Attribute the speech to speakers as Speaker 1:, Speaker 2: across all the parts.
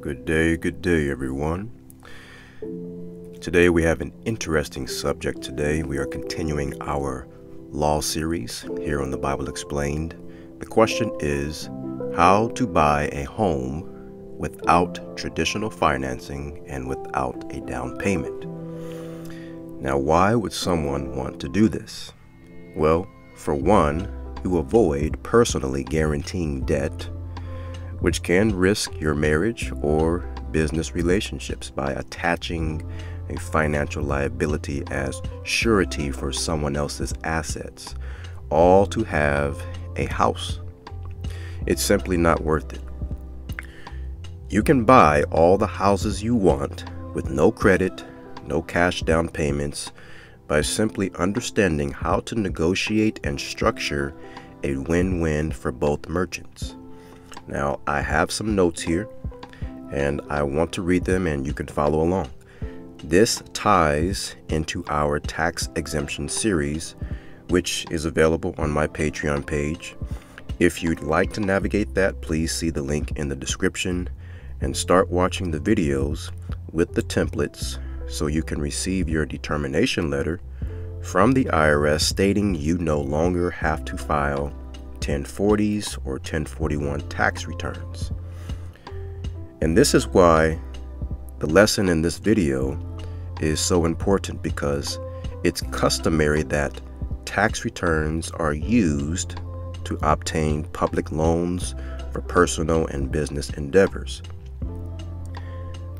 Speaker 1: Good day, good day, everyone. Today we have an interesting subject. Today we are continuing our law series here on the Bible Explained. The question is how to buy a home without traditional financing and without a down payment. Now, why would someone want to do this? Well, for one, you avoid personally guaranteeing debt, which can risk your marriage or business relationships by attaching a financial liability as surety for someone else's assets, all to have a house. It's simply not worth it. You can buy all the houses you want with no credit, no cash down payments, by simply understanding how to negotiate and structure a win win for both merchants. Now, I have some notes here and I want to read them and you can follow along. This ties into our tax exemption series, which is available on my Patreon page. If you'd like to navigate that, please see the link in the description and start watching the videos with the templates so you can receive your determination letter from the IRS stating you no longer have to file 1040s or 1041 tax returns. And this is why the lesson in this video is so important because it's customary that tax returns are used to obtain public loans for personal and business endeavors.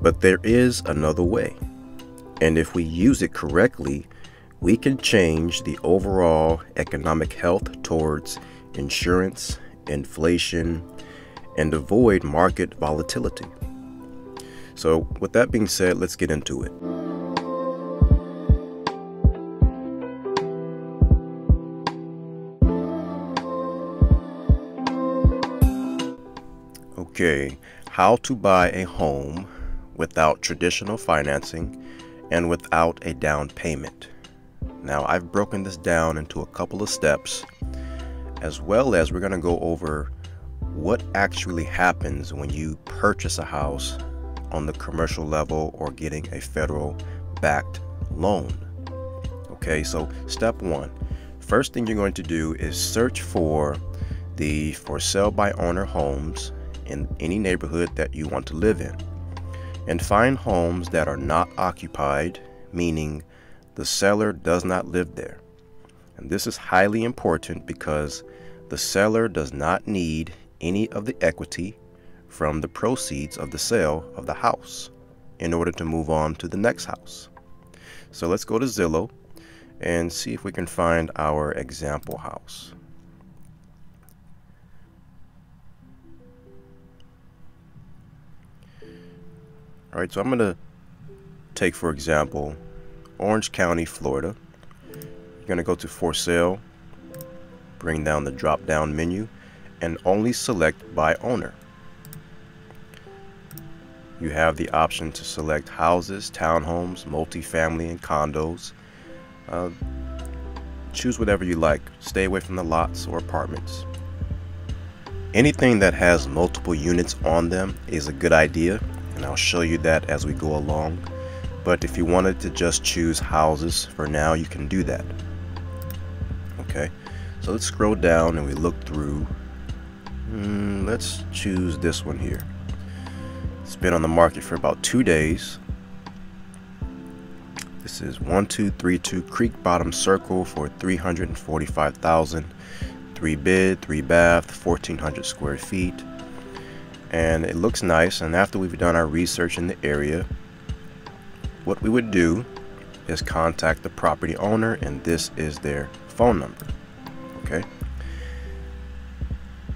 Speaker 1: But there is another way. And if we use it correctly, we can change the overall economic health towards insurance, inflation, and avoid market volatility. So, with that being said, let's get into it. Okay, how to buy a home without traditional financing and without a down payment. Now, I've broken this down into a couple of steps, as well as we're going to go over what actually happens when you purchase a house on the commercial level or getting a federal backed loan. Okay, so step one first thing you're going to do is search for the for sale by owner homes in any neighborhood that you want to live in and find homes that are not occupied, meaning the seller does not live there. And this is highly important because the seller does not need any of the equity from the proceeds of the sale of the house in order to move on to the next house. So let's go to Zillow and see if we can find our example house. All right, so I'm going to take, for example, Orange County, Florida. You're going to go to for sale, bring down the drop down menu, and only select by owner. You have the option to select houses, townhomes, multifamily, and condos. Uh, choose whatever you like. Stay away from the lots or apartments. Anything that has multiple units on them is a good idea and I'll show you that as we go along. But if you wanted to just choose houses for now, you can do that. Okay, let's scroll down and we look through. Mm, let's choose this one here. It's been on the market for about two days. This is 1232 Creek Bottom Circle for 345,000. Three bid, three bath, 1400 square feet and it looks nice and after we've done our research in the area what we would do is contact the property owner and this is their phone number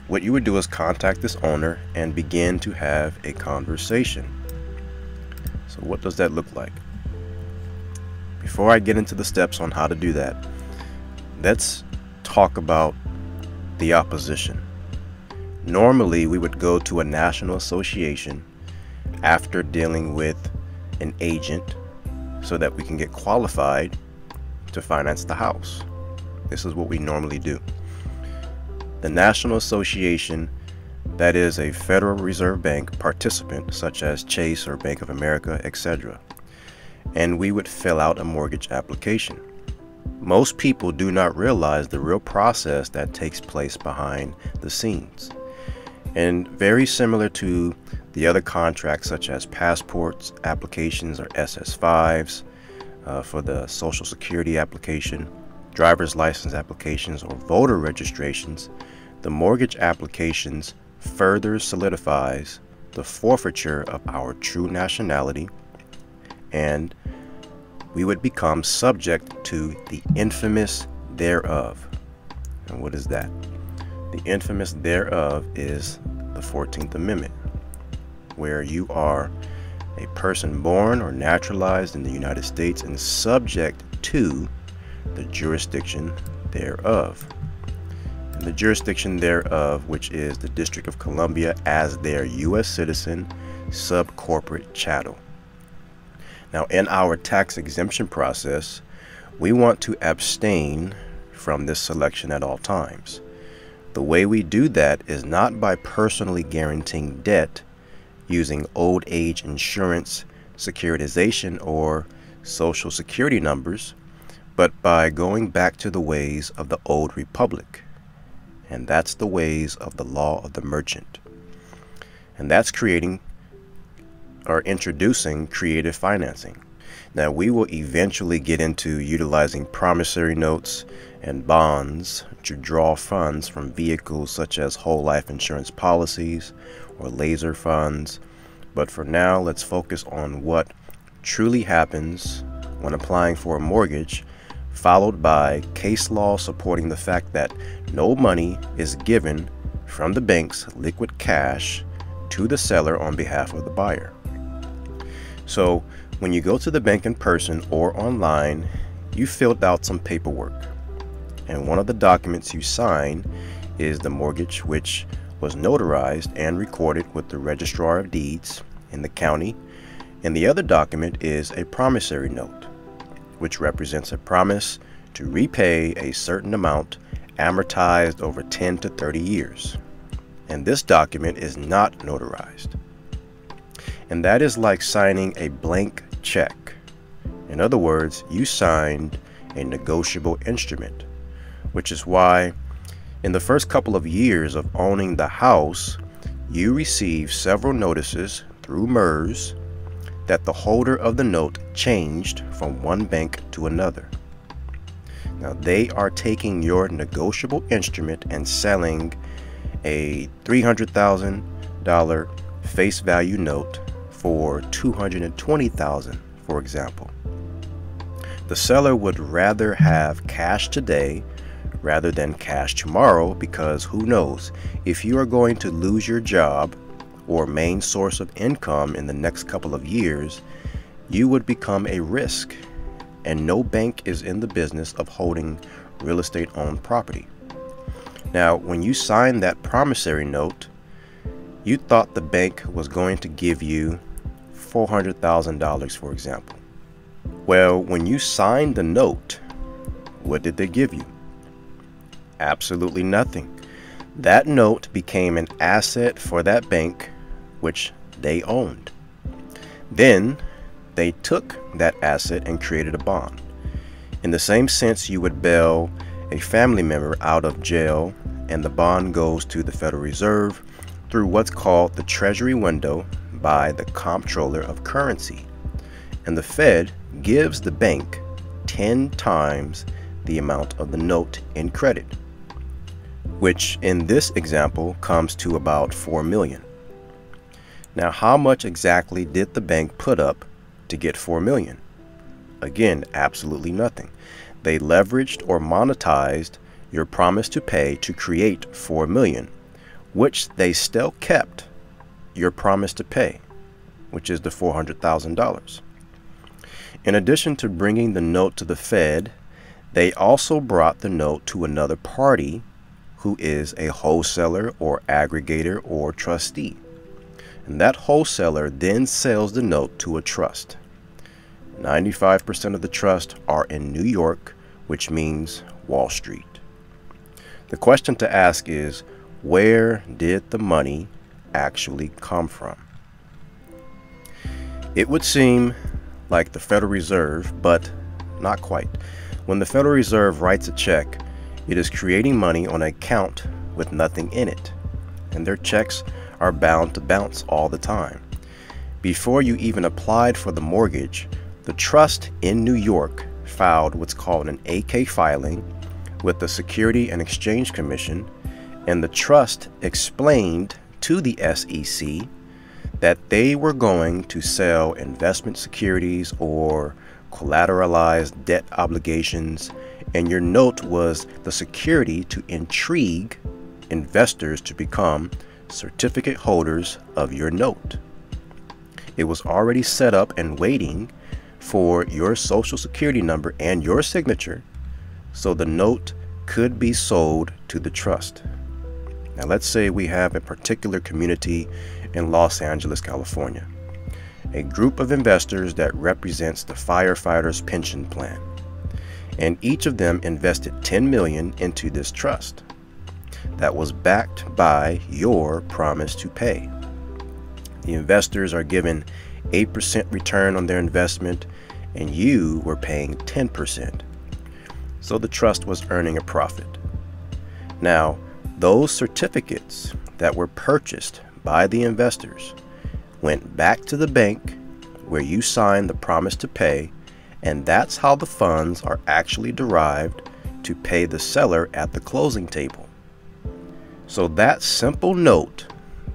Speaker 1: what you would do is contact this owner and begin to have a conversation so what does that look like before I get into the steps on how to do that let's talk about the opposition Normally, we would go to a national association after dealing with an agent so that we can get qualified to finance the house. This is what we normally do. The National Association that is a Federal Reserve Bank participant such as Chase or Bank of America, etc. And we would fill out a mortgage application. Most people do not realize the real process that takes place behind the scenes. And very similar to the other contracts such as passports applications or SS5s uh, for the Social Security application, driver's license applications, or voter registrations, the mortgage applications further solidifies the forfeiture of our true nationality and we would become subject to the infamous thereof. And what is that? The infamous thereof is the 14th Amendment, where you are a person born or naturalized in the United States and subject to the jurisdiction thereof the jurisdiction thereof, which is the District of Columbia, as their U.S. citizen subcorporate chattel. Now, in our tax exemption process, we want to abstain from this selection at all times. The way we do that is not by personally guaranteeing debt using old age insurance, securitization, or social security numbers, but by going back to the ways of the old republic and that's the ways of the law of the merchant. And that's creating or introducing creative financing. Now, we will eventually get into utilizing promissory notes and bonds to draw funds from vehicles such as whole life insurance policies or laser funds. But for now, let's focus on what truly happens when applying for a mortgage followed by case law supporting the fact that no money is given from the bank's liquid cash to the seller on behalf of the buyer. So, when you go to the bank in person or online, you filled out some paperwork. And one of the documents you sign is the mortgage, which was notarized and recorded with the Registrar of Deeds in the county. And the other document is a promissory note which represents a promise to repay a certain amount amortized over 10 to 30 years. And this document is not notarized. And that is like signing a blank check. In other words, you signed a negotiable instrument, which is why in the first couple of years of owning the house, you receive several notices through MERS that the holder of the note changed from one bank to another. Now, they are taking your negotiable instrument and selling a $300,000 face value note for 220,000, for example. The seller would rather have cash today rather than cash tomorrow because who knows, if you are going to lose your job or main source of income in the next couple of years, you would become a risk. And no bank is in the business of holding real estate owned property. Now, when you signed that promissory note, you thought the bank was going to give you $400,000, for example. Well, when you signed the note, what did they give you? Absolutely nothing. That note became an asset for that bank which they owned. Then they took that asset and created a bond. In the same sense, you would bail a family member out of jail and the bond goes to the Federal Reserve through what's called the Treasury window by the Comptroller of Currency. And the Fed gives the bank 10 times the amount of the note in credit, which in this example comes to about 4 million. Now, how much exactly did the bank put up to get 4 million? Again, absolutely nothing. They leveraged or monetized your promise to pay to create 4 million, which they still kept your promise to pay, which is the $400,000. In addition to bringing the note to the Fed, they also brought the note to another party who is a wholesaler or aggregator or trustee and that wholesaler then sells the note to a trust. 95% of the trust are in New York, which means Wall Street. The question to ask is where did the money actually come from? It would seem like the Federal Reserve, but not quite. When the Federal Reserve writes a check, it is creating money on an account with nothing in it, and their checks are bound to bounce all the time. Before you even applied for the mortgage, the trust in New York filed what's called an 8-K filing with the Security and Exchange Commission, and the trust explained to the SEC that they were going to sell investment securities or collateralized debt obligations, and your note was the security to intrigue investors to become certificate holders of your note. It was already set up and waiting for your social security number and your signature so the note could be sold to the trust. Now, let's say we have a particular community in Los Angeles, California, a group of investors that represents the firefighters pension plan. And each of them invested 10 million into this trust that was backed by your promise to pay. The investors are given 8% return on their investment and you were paying 10%. So the trust was earning a profit. Now, those certificates that were purchased by the investors went back to the bank where you signed the promise to pay, and that's how the funds are actually derived to pay the seller at the closing table. So that simple note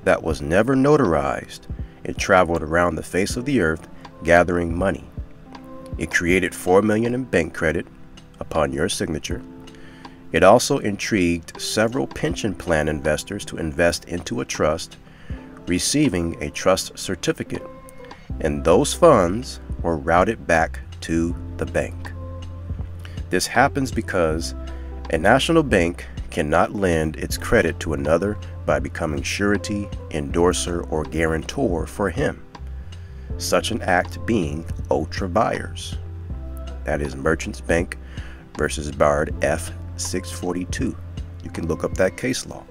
Speaker 1: that was never notarized, it traveled around the face of the earth gathering money. It created 4 million in bank credit upon your signature. It also intrigued several pension plan investors to invest into a trust, receiving a trust certificate, and those funds were routed back to the bank. This happens because a national bank cannot lend its credit to another by becoming surety, endorser, or guarantor for him such an act being ultra vires. That is Merchants Bank versus Baird F 642. You can look up that case law.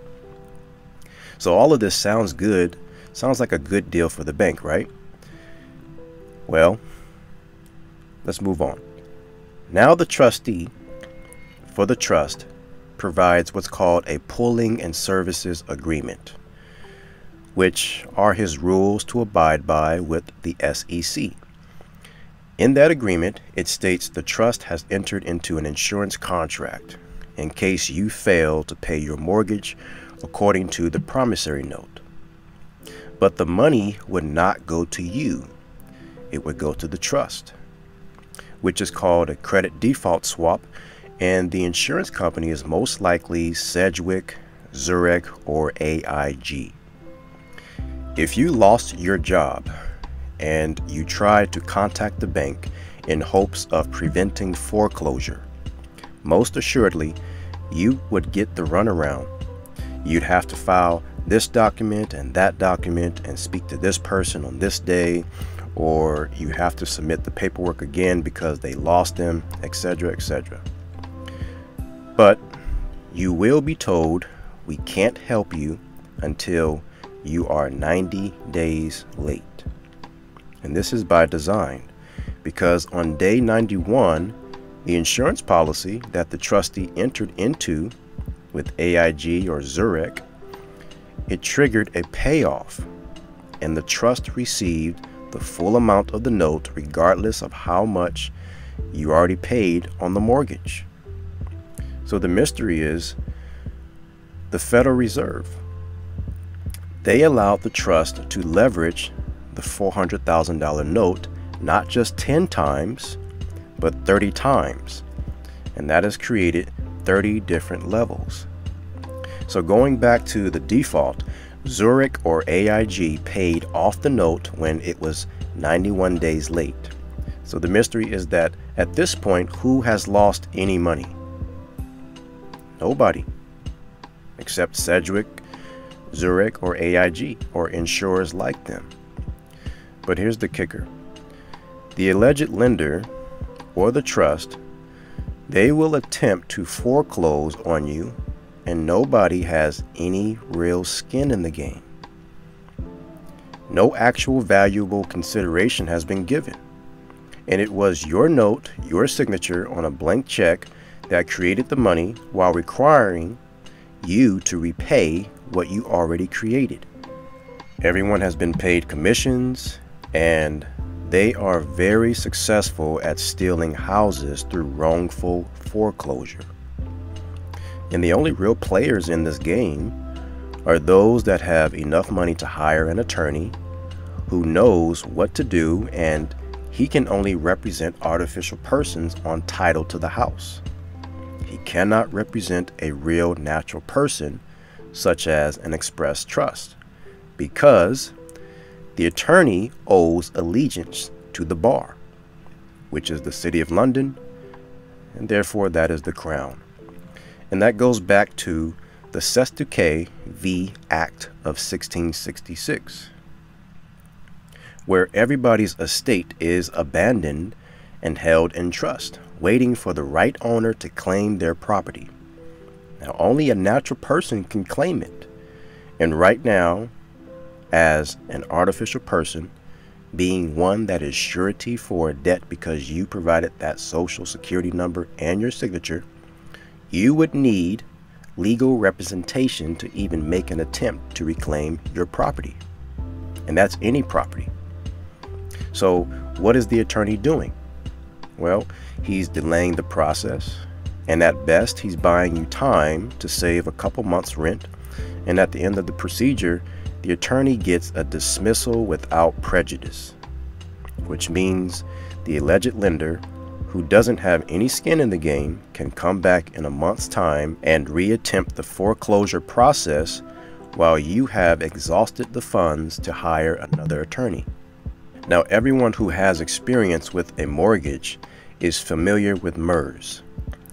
Speaker 1: So all of this sounds good, sounds like a good deal for the bank, right? Well, let's move on. Now the trustee for the trust provides what's called a pooling and services agreement which are his rules to abide by with the SEC. In that agreement, it states the trust has entered into an insurance contract in case you fail to pay your mortgage according to the promissory note. But the money would not go to you, it would go to the trust, which is called a credit default swap, and the insurance company is most likely Sedgwick, Zurich, or AIG. If you lost your job and you tried to contact the bank in hopes of preventing foreclosure, most assuredly you would get the runaround. You'd have to file this document and that document and speak to this person on this day, or you have to submit the paperwork again because they lost them, etc., etc. But you will be told we can't help you until you are 90 days late. And this is by design because on day 91, the insurance policy that the trustee entered into with AIG or Zurich, it triggered a payoff and the trust received the full amount of the note regardless of how much you already paid on the mortgage. So the mystery is the Federal Reserve they allowed the trust to leverage the $400,000 note not just 10 times, but 30 times. And that has created 30 different levels. So going back to the default, Zurich or AIG paid off the note when it was 91 days late. So the mystery is that at this point, who has lost any money? Nobody, except Sedgwick Zurich, or AIG, or insurers like them. But here's the kicker the alleged lender or the trust, they will attempt to foreclose on you and nobody has any real skin in the game. No actual valuable consideration has been given. And it was your note, your signature on a blank check that created the money while requiring you to repay what you already created. Everyone has been paid commissions and they are very successful at stealing houses through wrongful foreclosure. And the only real players in this game are those that have enough money to hire an attorney who knows what to do and he can only represent artificial persons on title to the house. Cannot represent a real natural person such as an express trust because the attorney owes allegiance to the bar, which is the City of London, and therefore that is the Crown. And that goes back to the Sestuke v. Act of 1666, where everybody's estate is abandoned and held in trust, waiting for the right owner to claim their property. Now, only a natural person can claim it. And right now, as an artificial person, being one that is surety for a debt because you provided that social security number and your signature, you would need legal representation to even make an attempt to reclaim your property. And that's any property. So, what is the attorney doing? Well, he's delaying the process, and at best, he's buying you time to save a couple months' rent. And at the end of the procedure, the attorney gets a dismissal without prejudice, which means the alleged lender, who doesn't have any skin in the game, can come back in a month's time and reattempt the foreclosure process while you have exhausted the funds to hire another attorney. Now, everyone who has experience with a mortgage is familiar with MERS,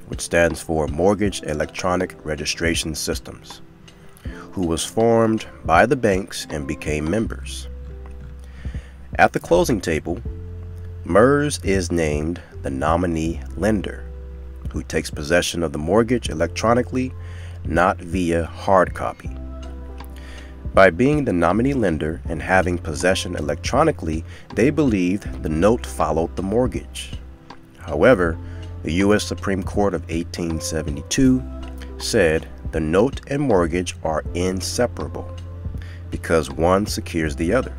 Speaker 1: which stands for Mortgage Electronic Registration Systems who was formed by the banks and became members. At the closing table, MERS is named the nominee lender, who takes possession of the mortgage electronically, not via hard copy. By being the nominee lender and having possession electronically, they believed the note followed the mortgage. However, the U.S. Supreme Court of 1872 said the note and mortgage are inseparable because one secures the other.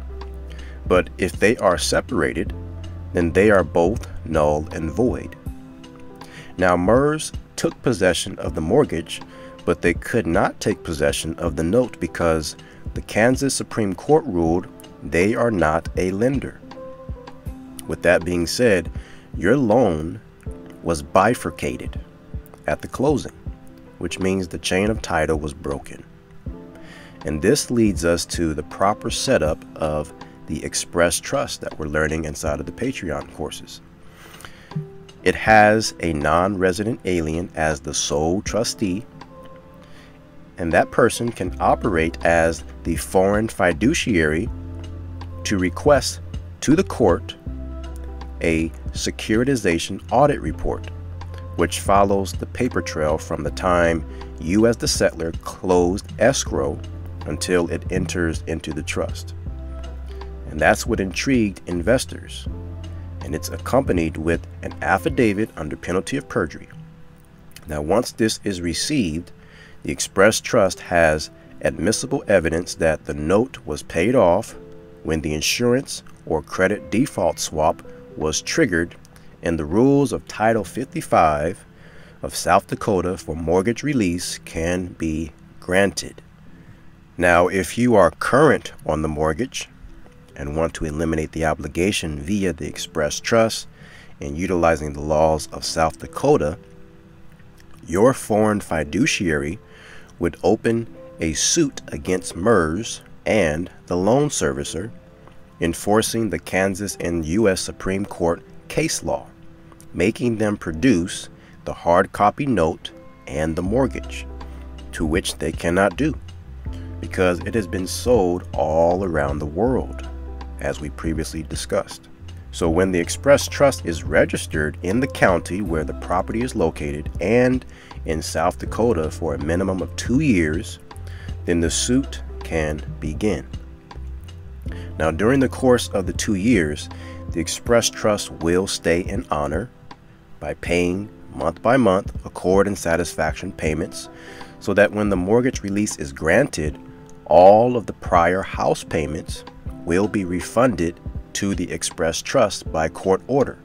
Speaker 1: But if they are separated, then they are both null and void. Now, MERS took possession of the mortgage, but they could not take possession of the note because the Kansas Supreme Court ruled they are not a lender. With that being said, your loan was bifurcated at the closing which means the chain of title was broken. And this leads us to the proper setup of the express trust that we're learning inside of the Patreon courses. It has a non resident alien as the sole trustee, and that person can operate as the foreign fiduciary to request to the court a securitization audit report which follows the paper trail from the time you, as the settlor, closed escrow until it enters into the trust. And that's what intrigued investors. And it's accompanied with an affidavit under penalty of perjury. Now, once this is received, the Express Trust has admissible evidence that the note was paid off when the insurance or credit default swap was triggered and the rules of Title 55 of South Dakota for mortgage release can be granted. Now, if you are current on the mortgage and want to eliminate the obligation via the express trust and utilizing the laws of South Dakota, your foreign fiduciary would open a suit against MERS and the loan servicer, enforcing the Kansas and U.S. Supreme Court case law making them produce the hard copy note and the mortgage, to which they cannot do because it has been sold all around the world, as we previously discussed. So when the express trust is registered in the county where the property is located and in South Dakota for a minimum of two years, then the suit can begin. Now, during the course of the two years, the express trust will stay in honor by paying month by month accord and satisfaction payments so that when the mortgage release is granted, all of the prior house payments will be refunded to the express trust by court order.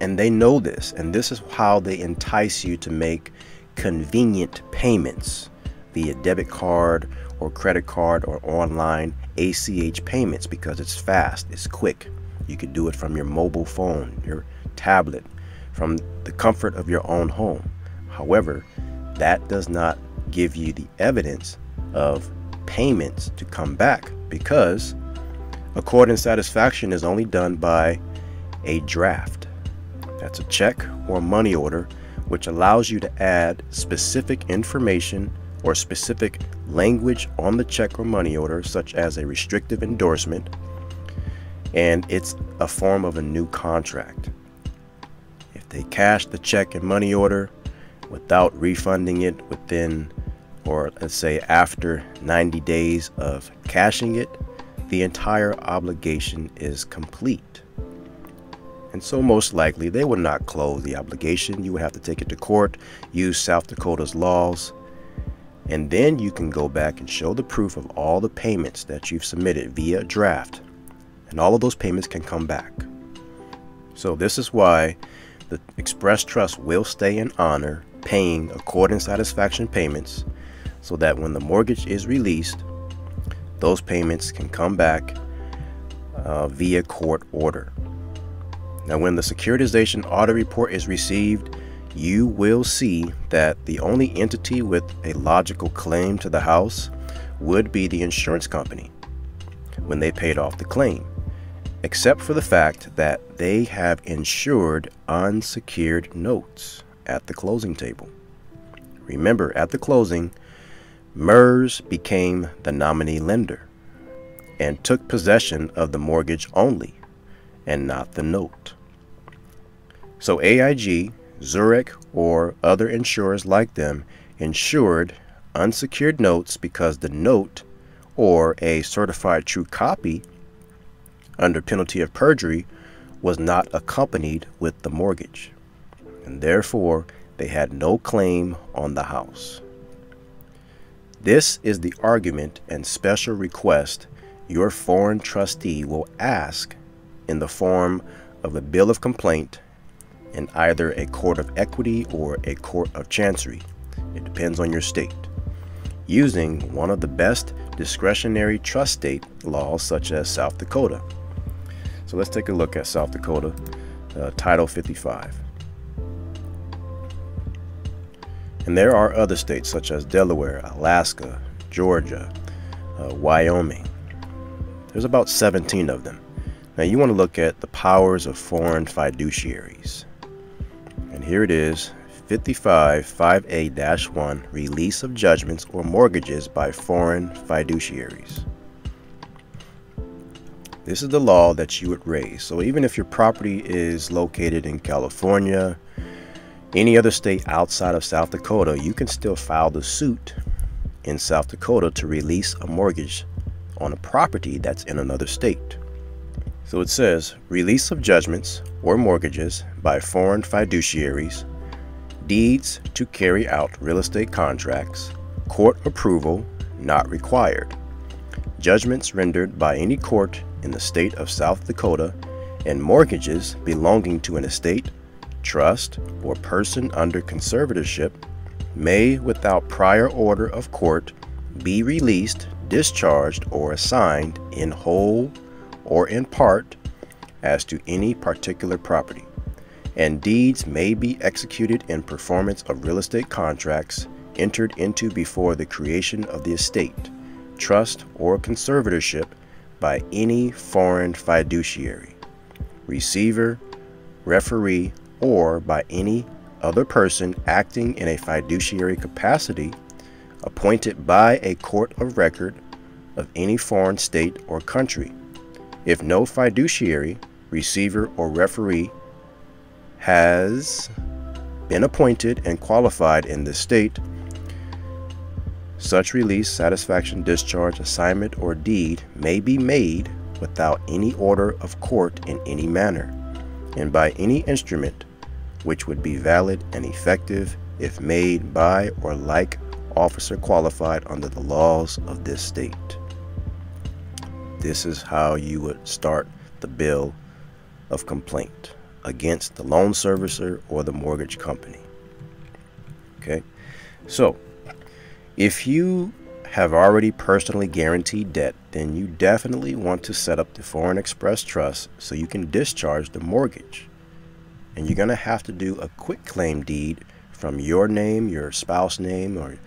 Speaker 1: And they know this, and this is how they entice you to make convenient payments via debit card or credit card or online ACH payments because it's fast, it's quick. You can do it from your mobile phone, your tablet, from the comfort of your own home. However, that does not give you the evidence of payments to come back because accord and satisfaction is only done by a draft. That's a check or money order which allows you to add specific information or specific language on the check or money order, such as a restrictive endorsement, and it's a form of a new contract. If they cash the check and money order without refunding it within, or let's say after 90 days of cashing it, the entire obligation is complete. And so, most likely, they would not close the obligation. You would have to take it to court, use South Dakota's laws, and then you can go back and show the proof of all the payments that you've submitted via draft. And all of those payments can come back. So, this is why the Express Trust will stay in honor paying accord and satisfaction payments so that when the mortgage is released, those payments can come back uh, via court order. Now, when the securitization audit report is received, you will see that the only entity with a logical claim to the house would be the insurance company when they paid off the claim, except for the fact that they have insured unsecured notes at the closing table. Remember, at the closing, MERS became the nominee lender and took possession of the mortgage only and not the note. So AIG, Zurich, or other insurers like them insured unsecured notes because the note or a certified true copy under penalty of perjury was not accompanied with the mortgage, and therefore they had no claim on the house. This is the argument and special request your foreign trustee will ask in the form of a bill of complaint in either a court of equity or a court of chancery. It depends on your state. Using one of the best discretionary trust state laws, such as South Dakota. So let's take a look at South Dakota, uh, Title 55. And there are other states such as Delaware, Alaska, Georgia, uh, Wyoming. There's about 17 of them. Now you want to look at the powers of foreign fiduciaries. And here it is 55 5A 1 Release of Judgments or Mortgages by Foreign Fiduciaries. This is the law that you would raise. So even if your property is located in California, any other state outside of South Dakota, you can still file the suit in South Dakota to release a mortgage on a property that's in another state. So it says release of judgments or mortgages by foreign fiduciaries, deeds to carry out real estate contracts, court approval not required, judgments rendered by any court in the state of South Dakota, and mortgages belonging to an estate, trust, or person under conservatorship may, without prior order of court, be released, discharged, or assigned in whole or in part as to any particular property, and deeds may be executed in performance of real estate contracts entered into before the creation of the estate, trust, or conservatorship by any foreign fiduciary, receiver, referee, or by any other person acting in a fiduciary capacity appointed by a court of record of any foreign state or country. If no fiduciary receiver, or referee has been appointed and qualified in this state, such release, satisfaction, discharge, assignment, or deed may be made without any order of court in any manner, and by any instrument which would be valid and effective if made by or like officer qualified under the laws of this state. This is how you would start the bill of complaint against the loan servicer or the mortgage company. Okay, so if you have already personally guaranteed debt, then you definitely want to set up the Foreign Express Trust so you can discharge the mortgage. And you're going to have to do a quitclaim deed from your name, your spouse name, or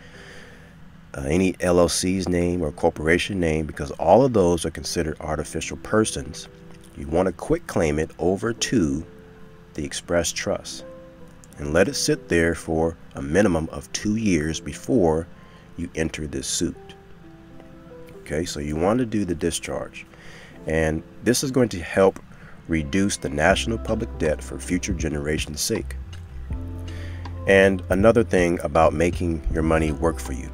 Speaker 1: uh, any LLC's name or corporation name because all of those are considered artificial persons. You want to quitclaim it over to the Express Trust and let it sit there for a minimum of two years before you enter this suit. Okay, so you want to do the discharge. And this is going to help reduce the national public debt for future generations' sake. And another thing about making your money work for you.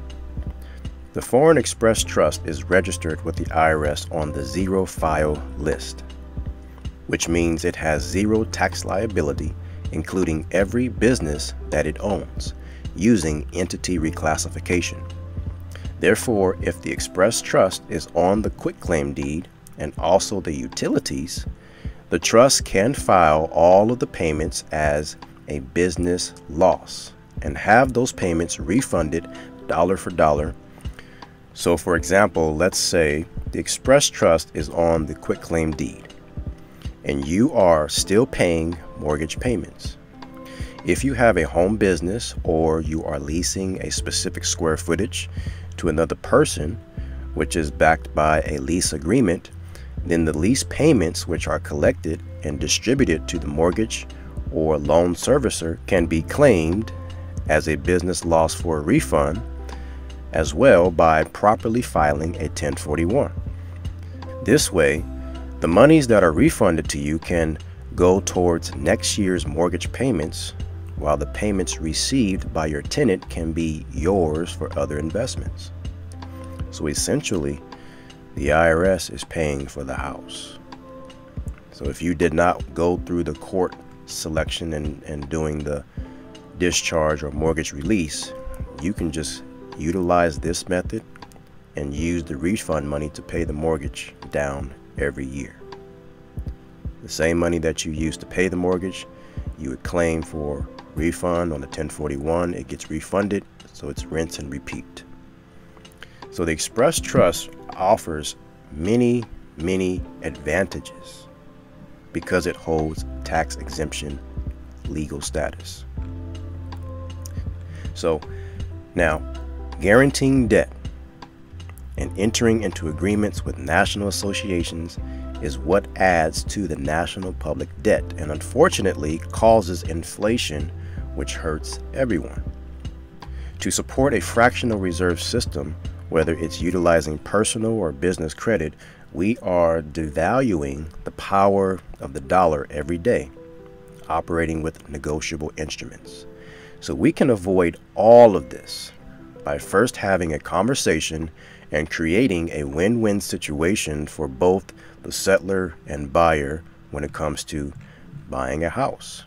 Speaker 1: The Foreign Express Trust is registered with the IRS on the zero file list, which means it has zero tax liability, including every business that it owns, using entity reclassification. Therefore, if the Express Trust is on the quitclaim deed and also the utilities, the trust can file all of the payments as a business loss and have those payments refunded dollar for dollar. So, for example, let's say the Express Trust is on the quitclaim deed and you are still paying mortgage payments. If you have a home business or you are leasing a specific square footage to another person, which is backed by a lease agreement, then the lease payments, which are collected and distributed to the mortgage or loan servicer, can be claimed as a business loss for a refund as well by properly filing a 1041. This way, the monies that are refunded to you can go towards next year's mortgage payments while the payments received by your tenant can be yours for other investments. So essentially, the IRS is paying for the house. So if you did not go through the court selection and, and doing the discharge or mortgage release, you can just utilize this method and use the refund money to pay the mortgage down every year. The same money that you use to pay the mortgage, you would claim for refund on the 1041. It gets refunded, so it's rinse and repeat. So the Express Trust offers many, many advantages because it holds tax exemption legal status. So now, guaranteeing debt and entering into agreements with national associations is what adds to the national public debt and unfortunately causes inflation, which hurts everyone. To support a fractional reserve system, whether it's utilizing personal or business credit, we are devaluing the power of the dollar every day, operating with negotiable instruments. So we can avoid all of this by first having a conversation and creating a win win situation for both the settler and buyer when it comes to buying a house.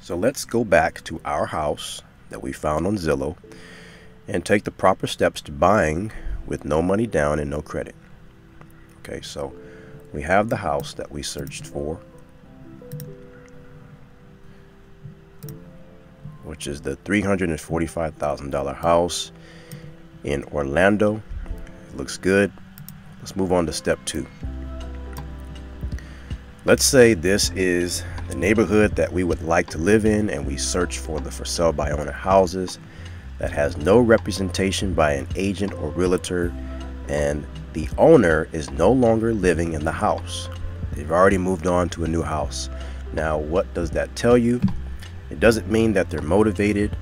Speaker 1: So let's go back to our house that we found on Zillow and take the proper steps to buying with no money down and no credit. Okay, so we have the house that we searched for, which is the $345,000 house in Orlando. Looks good. Let's move on to step two. Let's say this is the neighborhood that we would like to live in and we search for the for sale by owner houses that has no representation by an agent or realtor and the owner is no longer living in the house. They've already moved on to a new house. Now, what does that tell you? It doesn't mean that they're motivated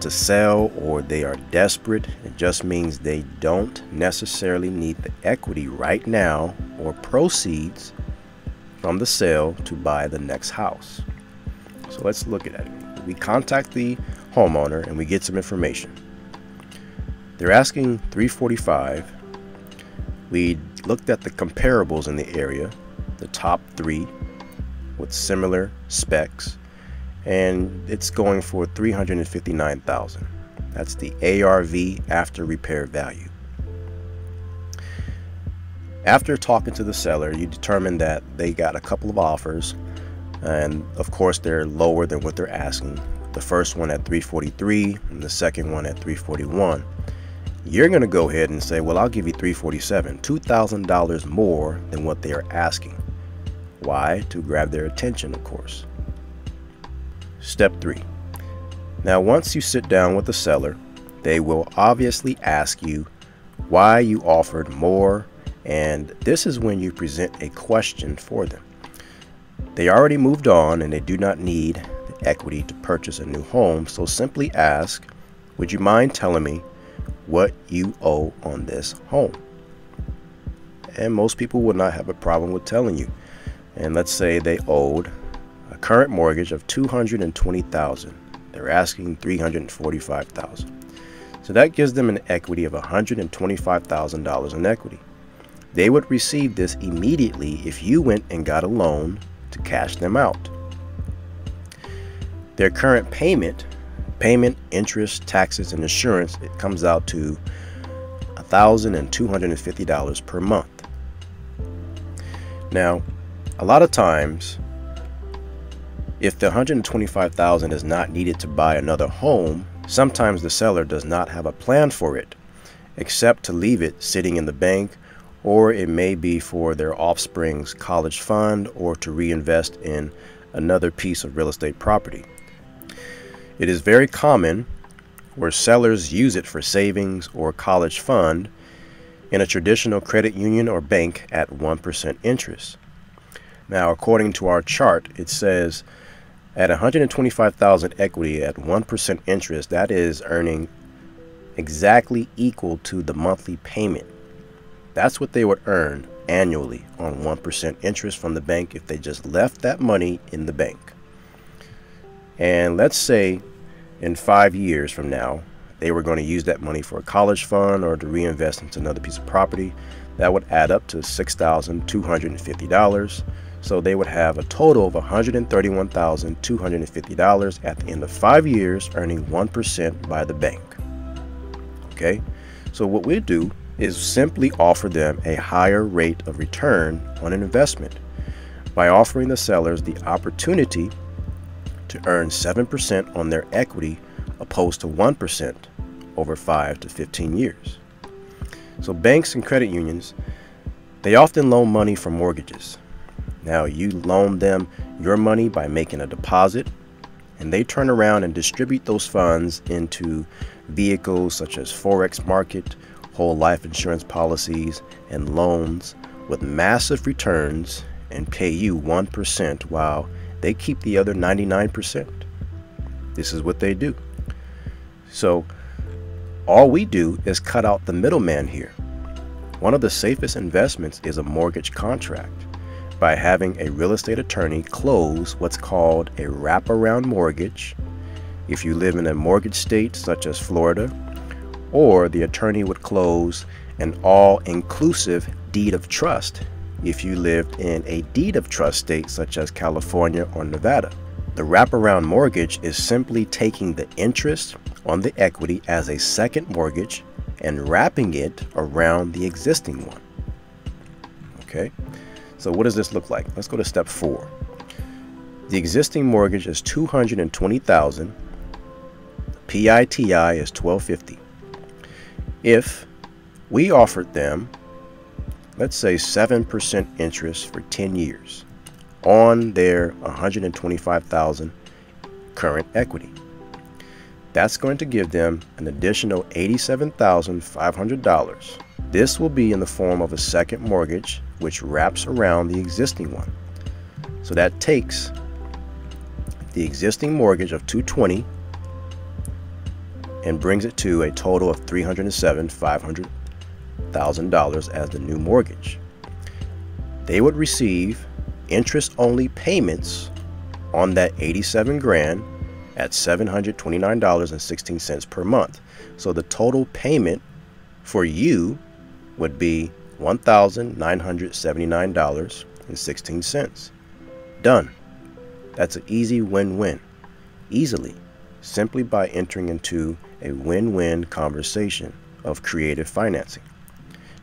Speaker 1: to sell or they are desperate. It just means they don't necessarily need the equity right now or proceeds from the sale to buy the next house. So let's look at it. We contact the homeowner and we get some information. They're asking 345. We looked at the comparables in the area, the top three with similar specs, and it's going for 359,000. That's the ARV after repair value. After talking to the seller, you determine that they got a couple of offers, and of course, they're lower than what they're asking. The first one at 343 and the second one at 341. You're going to go ahead and say, Well, I'll give you 347, $2,000 more than what they are asking. Why? To grab their attention, of course. Step 3. Now, once you sit down with the seller, they will obviously ask you why you offered more and this is when you present a question for them. They already moved on and they do not need the equity to purchase a new home, so simply ask, Would you mind telling me what you owe on this home? And most people would not have a problem with telling you. And let's say they owed current mortgage of 220,000. They're asking 345,000. So that gives them an equity of $125,000 in equity. They would receive this immediately if you went and got a loan to cash them out. Their current payment, payment, interest, taxes, and insurance, it comes out to $1,250 per month. Now, a lot of times, if the 125,000 is not needed to buy another home, sometimes the seller does not have a plan for it, except to leave it sitting in the bank or it may be for their offspring's college fund or to reinvest in another piece of real estate property. It is very common where sellers use it for savings or college fund in a traditional credit union or bank at 1% interest. Now, according to our chart, it says at 125,000 equity at 1% interest, that is earning exactly equal to the monthly payment that's what they would earn annually on 1% interest from the bank if they just left that money in the bank. And let's say in five years from now, they were going to use that money for a college fund or to reinvest into another piece of property. That would add up to $6,250. So they would have a total of $131,250 at the end of five years, earning 1% by the bank. Okay, so what we do is simply offer them a higher rate of return on an investment by offering the sellers the opportunity to earn 7% on their equity opposed to 1% over 5 to 15 years. So banks and credit unions, they often loan money for mortgages. Now you loan them your money by making a deposit and they turn around and distribute those funds into vehicles such as forex market whole life insurance policies, and loans with massive returns and pay you 1% while they keep the other 99%. This is what they do. So, all we do is cut out the middleman here. One of the safest investments is a mortgage contract by having a real estate attorney close what's called a wraparound mortgage. If you live in a mortgage state such as Florida, or the attorney would close an all inclusive deed of trust if you lived in a deed of trust state such as California or Nevada. The wraparound mortgage is simply taking the interest on the equity as a second mortgage and wrapping it around the existing one. Okay, so what does this look like? Let's go to step four. The existing mortgage is 220,000. PITI is 1250 if we offered them, let's say 7% interest for 10 years on their 125,000 current equity. That's going to give them an additional $87,500. This will be in the form of a second mortgage which wraps around the existing one. So that takes the existing mortgage of 220 and brings it to a total of $307,500,000 as the new mortgage. They would receive interest only payments on that 87 grand at $729.16 per month. So the total payment for you would be $1,979.16. Done. That's an easy win win. Easily, simply by entering into a win win conversation of creative financing.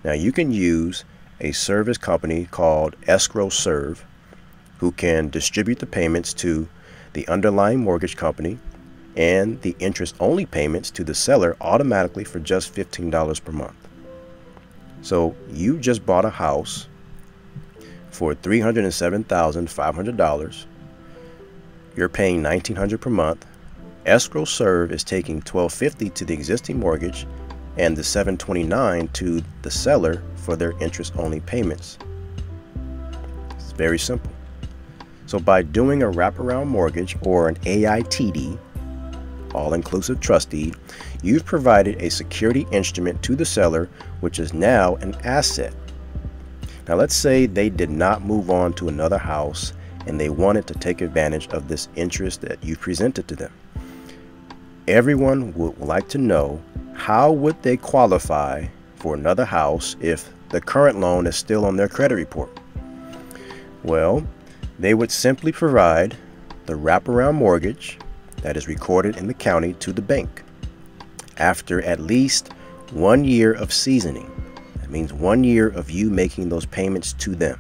Speaker 1: Now, you can use a service company called Escrow Serve who can distribute the payments to the underlying mortgage company and the interest only payments to the seller automatically for just $15 per month. So you just bought a house for $307,500. You're paying $1,900 per month. Escrow Serve is taking 1,250 to the existing mortgage and the 729 to the seller for their interest only payments. It's very simple. So by doing a wraparound mortgage or an AITD, all-inclusive trust deed, you've provided a security instrument to the seller, which is now an asset. Now let's say they did not move on to another house and they wanted to take advantage of this interest that you presented to them. Everyone would like to know how would they qualify for another house if the current loan is still on their credit report? Well, they would simply provide the wraparound mortgage that is recorded in the county to the bank after at least one year of seasoning. That means one year of you making those payments to them.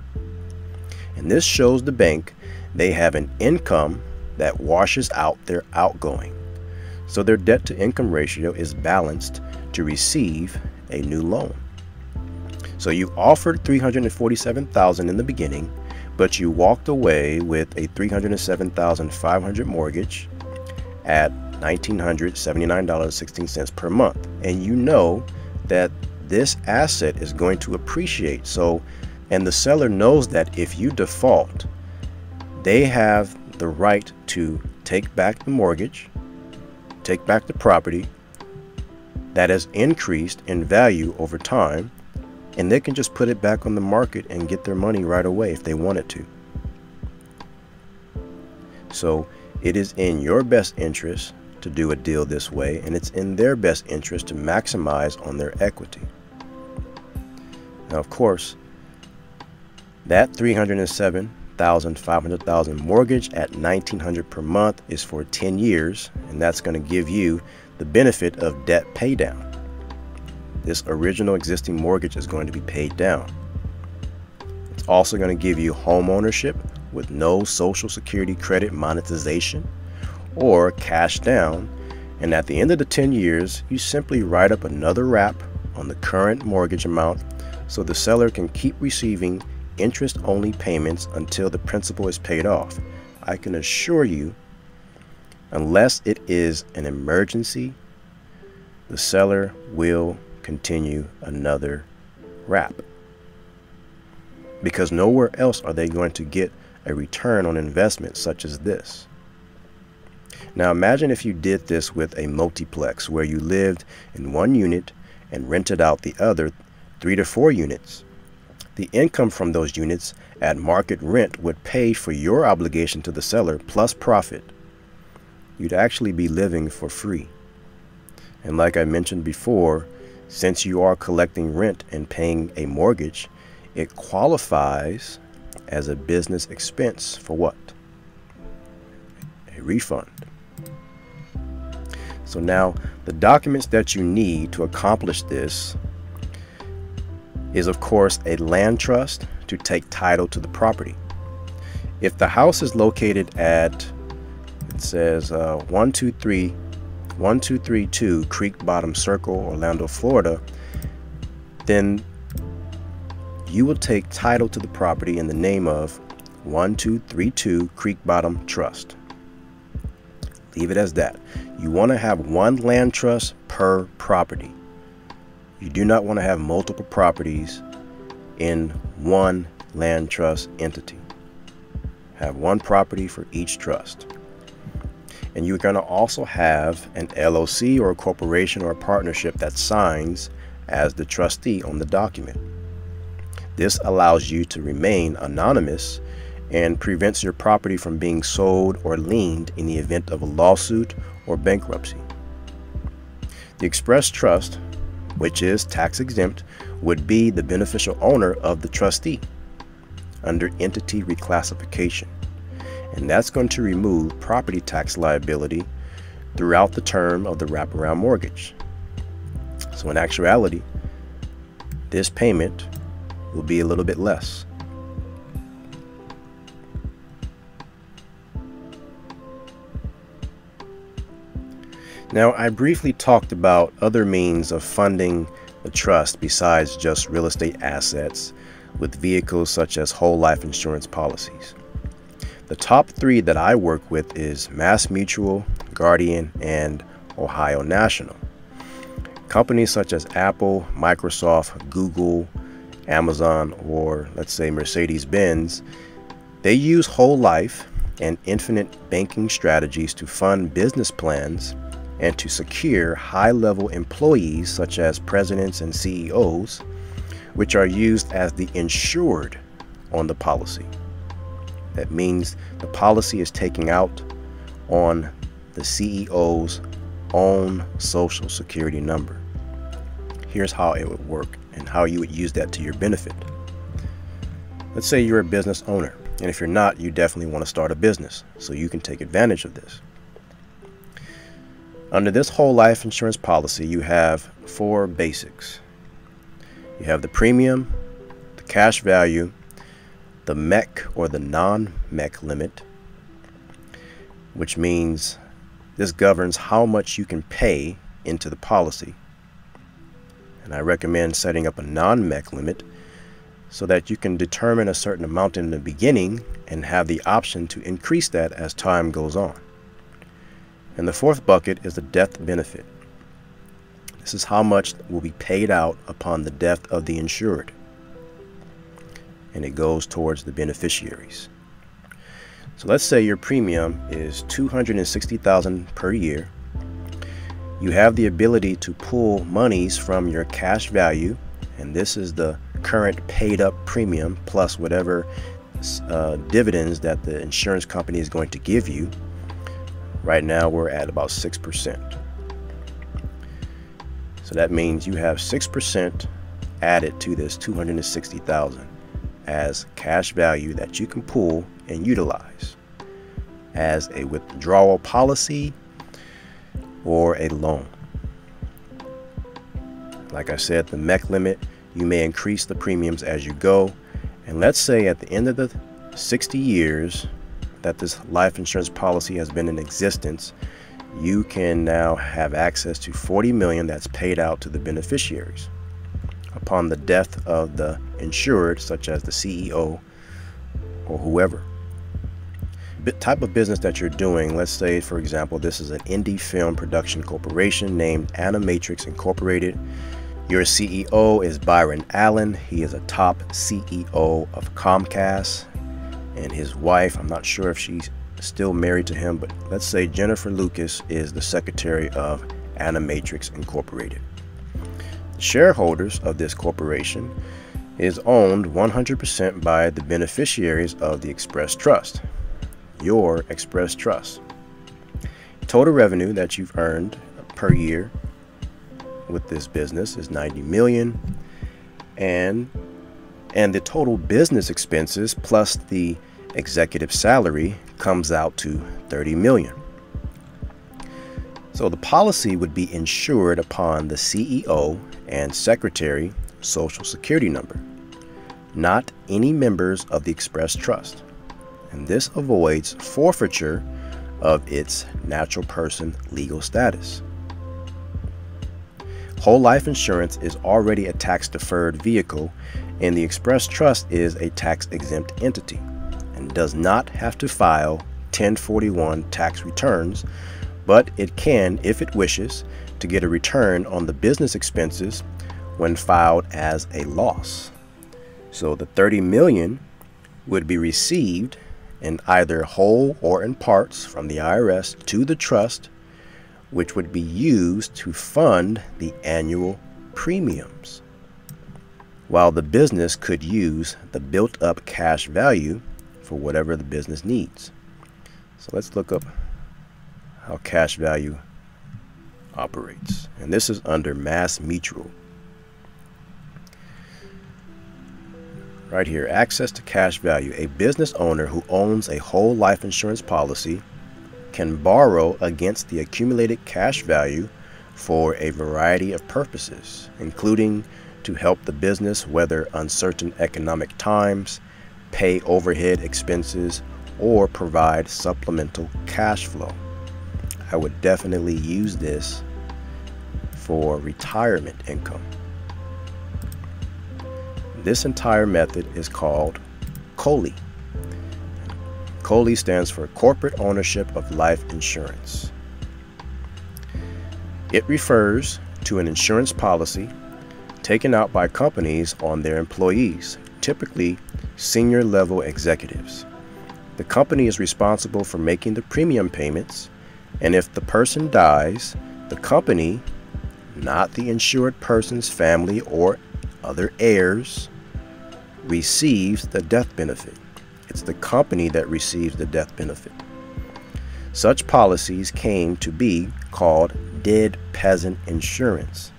Speaker 1: And this shows the bank they have an income that washes out their outgoing. So their debt to income ratio is balanced to receive a new loan. So you offered 347,000 in the beginning but you walked away with a $307,500 mortgage at $1,979.16 per month. And you know that this asset is going to appreciate. So, and the seller knows that if you default, they have the right to take back the mortgage, take back the property that has increased in value over time, and they can just put it back on the market and get their money right away if they wanted to. So it is in your best interest to do a deal this way, and it's in their best interest to maximize on their equity. Now, of course, that 307,500,000 mortgage at 1900 per month is for 10 years, and that's going to give you the benefit of debt paydown this original existing mortgage is going to be paid down. It's also going to give you home ownership with no Social Security credit monetization or cash down. And at the end of the 10 years, you simply write up another wrap on the current mortgage amount so the seller can keep receiving interest only payments until the principal is paid off. I can assure you, unless it is an emergency, the seller will continue another wrap. Because nowhere else are they going to get a return on investment such as this. Now imagine if you did this with a multiplex where you lived in one unit and rented out the other three to four units. The income from those units at market rent would pay for your obligation to the seller plus profit. You'd actually be living for free. And like I mentioned before, since you are collecting rent and paying a mortgage, it qualifies as a business expense for what? A refund. So now the documents that you need to accomplish this is of course a land trust to take title to the property. If the house is located at, it says uh, 123 1232 Creek Bottom Circle, Orlando, Florida, then you will take title to the property in the name of 1232 Creek Bottom Trust. Leave it as that. You want to have one land trust per property. You do not want to have multiple properties in one land trust entity. Have one property for each trust. And you're going to also have an LLC or a corporation or a partnership that signs as the trustee on the document. This allows you to remain anonymous and prevents your property from being sold or liened in the event of a lawsuit or bankruptcy. The Express Trust, which is tax exempt, would be the beneficial owner of the trustee under entity reclassification. And that's going to remove property tax liability throughout the term of the wraparound mortgage. So, in actuality, this payment will be a little bit less. Now, I briefly talked about other means of funding a trust besides just real estate assets with vehicles such as whole life insurance policies. The top three that I work with is Mass Mutual, Guardian, and Ohio National. Companies such as Apple, Microsoft, Google, Amazon, or let's say Mercedes Benz, they use whole life and infinite banking strategies to fund business plans and to secure high level employees such as presidents and CEOs, which are used as the insured on the policy. That means the policy is taking out on the CEO's own social security number. Here's how it would work and how you would use that to your benefit. Let's say you're a business owner, and if you're not, you definitely want to start a business so you can take advantage of this. Under this whole life insurance policy, you have four basics. You have the premium, the cash value, the MEC or the non-MEC limit, which means this governs how much you can pay into the policy. And I recommend setting up a non-MEC limit so that you can determine a certain amount in the beginning and have the option to increase that as time goes on. And the fourth bucket is the death benefit. This is how much will be paid out upon the death of the insured. And it goes towards the beneficiaries. So let's say your premium is 260,000 per year. You have the ability to pull monies from your cash value, and this is the current paid up premium plus whatever uh, dividends that the insurance company is going to give you Right now we're at about 6%. So that means you have 6% added to this 260,000 as cash value that you can pull and utilize as a withdrawal policy or a loan. Like I said, the MEC limit, you may increase the premiums as you go. And let's say at the end of the 60 years, that this life insurance policy has been in existence, you can now have access to 40 million that's paid out to the beneficiaries upon the death of the insured, such as the CEO or whoever. Type of business that you're doing, let's say, for example, this is an indie film production corporation named Animatrix Incorporated. Your CEO is Byron Allen. He is a top CEO of Comcast and his wife. I'm not sure if she's still married to him, but let's say Jennifer Lucas is the secretary of Animatrix Incorporated. The shareholders of this corporation is owned 100% by the beneficiaries of the Express Trust, your Express Trust. Total revenue that you've earned per year with this business is 90 million and and the total business expenses plus the executive salary comes out to 30 million. So the policy would be insured upon the CEO and secretary social security number, not any members of the Express Trust. And this avoids forfeiture of its natural person legal status. Whole life insurance is already a tax deferred vehicle, and the Express Trust is a tax exempt entity and does not have to file 1041 tax returns, but it can, if it wishes, to get a return on the business expenses when filed as a loss. So the 30 million would be received in either whole or in parts from the IRS to the trust, which would be used to fund the annual premiums. While the business could use the built up cash value for whatever the business needs. So let's look up how cash value operates. And this is under Mass Mutual. Right here, access to cash value. A business owner who owns a whole life insurance policy can borrow against the accumulated cash value for a variety of purposes, including to help the business weather uncertain economic times, pay overhead expenses, or provide supplemental cash flow. I would definitely use this for retirement income. This entire method is called COLI. COLI stands for Corporate Ownership of Life Insurance. It refers to an insurance policy taken out by companies on their employees, typically senior level executives. The company is responsible for making the premium payments, and if the person dies, the company, not the insured person's family or other heirs, receives the death benefit. It's the company that receives the death benefit. Such policies came to be called dead peasant insurance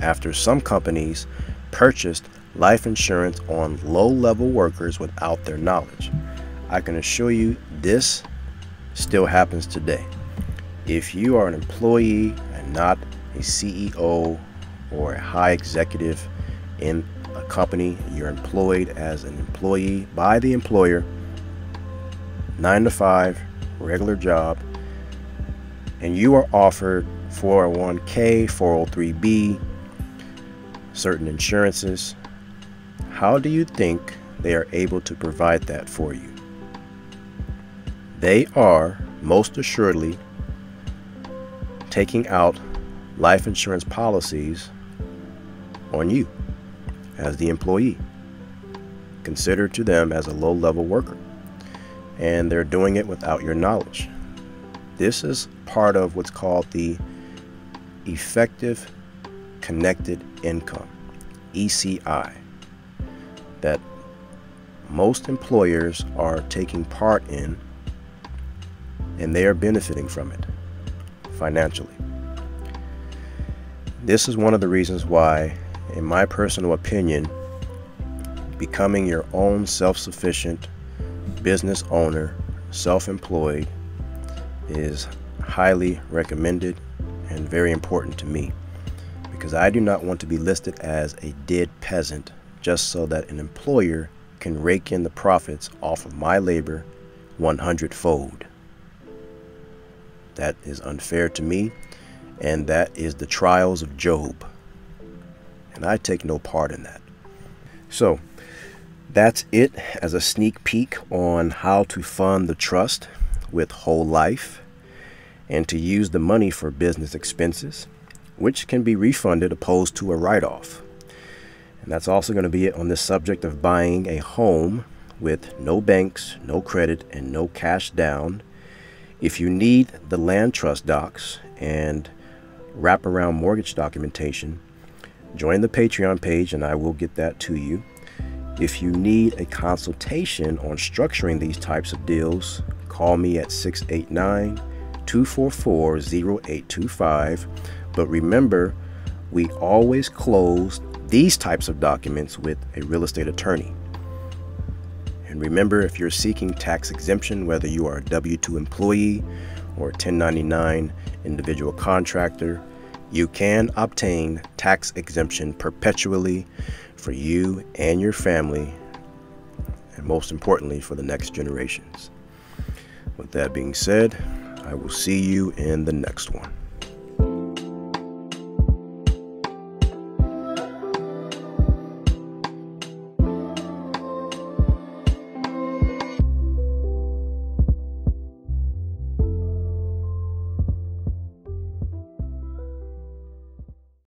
Speaker 1: after some companies purchased life insurance on low level workers without their knowledge. I can assure you this still happens today. If you are an employee and not a CEO or a high executive in a company, you're employed as an employee by the employer, nine to five, regular job, and you are offered 401k, 403b, certain insurances, how do you think they are able to provide that for you? They are most assuredly taking out life insurance policies on you as the employee, considered to them as a low level worker. And they're doing it without your knowledge. This is part of what's called the effective connected income, ECI, that most employers are taking part in and they are benefiting from it financially. This is one of the reasons why, in my personal opinion, becoming your own self sufficient business owner, self employed, is highly recommended and very important to me because I do not want to be listed as a dead peasant just so that an employer can rake in the profits off of my labor 100 fold. That is unfair to me and that is the trials of Job. And I take no part in that. So, that's it as a sneak peek on how to fund the trust with whole life and to use the money for business expenses, which can be refunded opposed to a write off. And that's also going to be it on the subject of buying a home with no banks, no credit, and no cash down. If you need the land trust docs and wraparound mortgage documentation, join the Patreon page and I will get that to you. If you need a consultation on structuring these types of deals, call me at 689 244 0825. But remember, we always close these types of documents with a real estate attorney. And remember, if you're seeking tax exemption, whether you are a W 2 employee or a 1099 individual contractor, you can obtain tax exemption perpetually for you and your family, and most importantly, for the next generations. With that being said, I will see you in the next one.